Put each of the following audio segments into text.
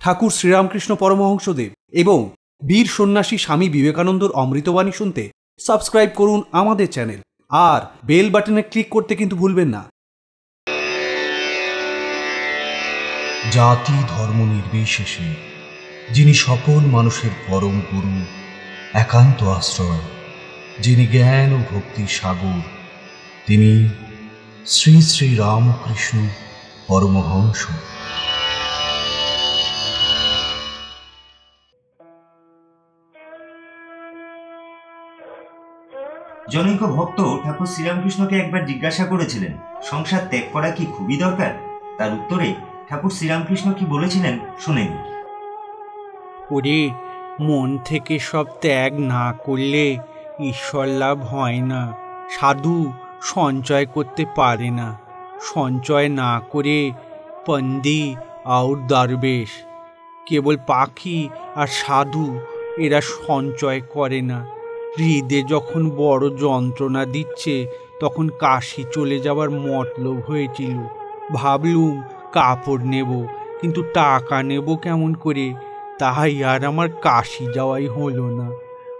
ঠাকুর শ্রীরামকৃষ্ণ পরমহংসদেব এবং বীর সন্ন্যাসী স্বামী বিবেকানন্দর অমৃতবাণী শুনতে সাবস্ক্রাইব করুন আমাদের চ্যানেল। আর বেল বাটনে ক্লিক করতে কিন্তু ভুলবেন না। জাতি ধর্ম নির্বিশেষে, যিনি সকল মানুষের পরম গুরু, একান্ত আশ্রয়, যিনি জ্ঞান ও ভক্তির সাগর, তিনি শ্রী শ্রী রামকৃষ্ণ পরমহংস। জনৈক ভক্ত ঠাকুর শ্রীরামকৃষ্ণকে একবার জিজ্ঞাসা করেছিলেন, সংসার ত্যাগ করা কি খুবই দরকার? তার উত্তরে, ঠাকুর শ্রীরামকৃষ্ণ কি বলেছিলেন শুনেন। ওরে, মন থেকে সব ত্যাগ না করলে ঈশ্বর লাভ হয় না। সাধু সঞ্চয় করতে পারে না। সঞ্চয় না করে পন্দি আউট দরবেশ কেবল পাখি আর সাধু এরা সঞ্চয় করে না। হৃদে যখন বড় যন্ত্রণা দিচ্ছে, তখন কাশি চলে যাওয়ার মতলব হয়েছিল। ভাবলুম, কাপড় নেব, কিন্তু টাকা নেব কেমন করে? তাই আর আমার কাশি যাওয়াই হলো না।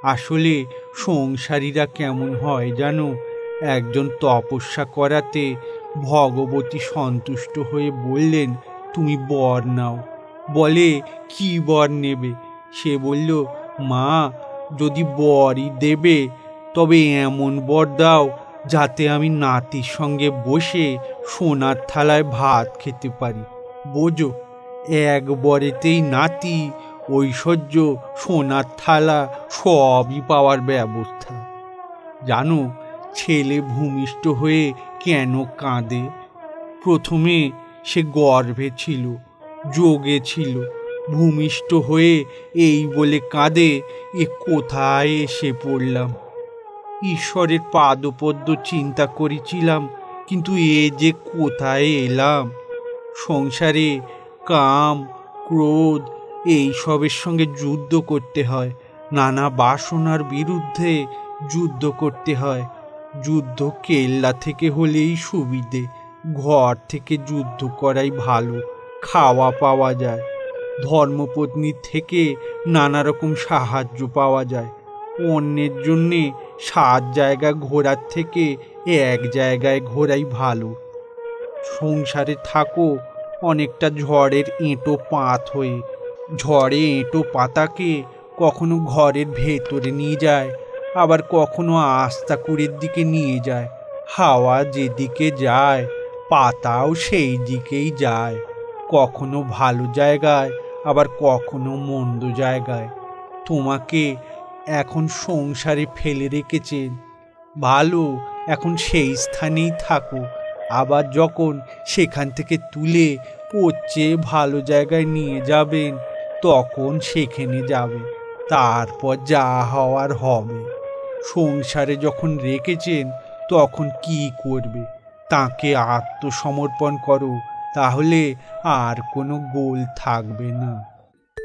আসলে সংসারীরা কেমন হয় জানো? একজন তপস্যা করাতে ভগবতী সন্তুষ্ট হয়ে বললেন, তুমি বর নাও। বলে কি বর নেবে? সে বলল, মা যদি বরই দেবে, তবে এমন বর দাও যাতে আমি নাতির সঙ্গে বসে সোনার থালায় ভাত খেতে পারি। বোঝো, এক বরেতেই নাতি, ঐশ্বর্য, সোনার থালা সবই পাওয়ার ব্যবস্থা। জানো, ছেলে ভূমিষ্ঠ হয়ে কেন কাঁদে? প্রথমে সে গর্ভে ছিল, যোগে ছিল। ভূমিষ্ঠ হয়ে এই বলে কাঁদে, এ কোথায় এসে পড়লাম? ঈশ্বরের পাদপদ্ম চিন্তা করেছিলাম, কিন্তু এ যে কোথায় এলাম? সংসারে কাম, ক্রোধ, এই সবের সঙ্গে যুদ্ধ করতে হয়, নানা বাসনার বিরুদ্ধে যুদ্ধ করতে হয়। যুদ্ধ কেল্লা থেকে হলেই সুবিধে, ঘর থেকে যুদ্ধ করাই ভালো, খাওয়া পাওয়া যায়। ধর্মপত্নীর থেকে নানা রকম সাহায্য পাওয়া যায়। অন্যের জন্যে সাত জায়গা ঘোরার থেকে এক জায়গায় ঘোরাই ভালো। সংসারে থাকো, অনেকটা ঝড়ের এঁটো পাত হয়ে। ঝড়ে এঁটো পাতাকে কখনো ঘরের ভেতরে নিয়ে যায়, আবার কখনো আস্তাকুড়ের দিকে নিয়ে যায়। হাওয়া যেদিকে যায়, পাতাও সেই দিকেই যায়। কখনো ভালো জায়গায় আবার কখনো মন্দ জায়গায়। তোমাকে এখন সংসারে ফেলে রেখেছেন ভালো, এখন সেই স্থানেই থাকো। আবার যখন সেখান থেকে তুলে পচে ভালো জায়গায় নিয়ে যাবেন, তখন সেখানে যাবে। তারপর যা হওয়ার হবে। সংসারে যখন রেখেছেন, তখন কি করবে? তাকে আত্মসমর্পণ করো। তাহলে আর কোনো গোল থাকবে না।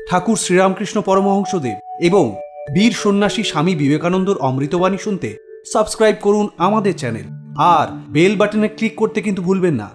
ঠাকুর শ্রীরামকৃষ্ণ পরমহংসদেব এবং বীর সন্ন্যাসী স্বামী বিবেকানন্দর অমৃতবাণী শুনতে সাবস্ক্রাইব করুন আমাদের চ্যানেল। আর বেল বাটনে ক্লিক করতে কিন্তু ভুলবেন না।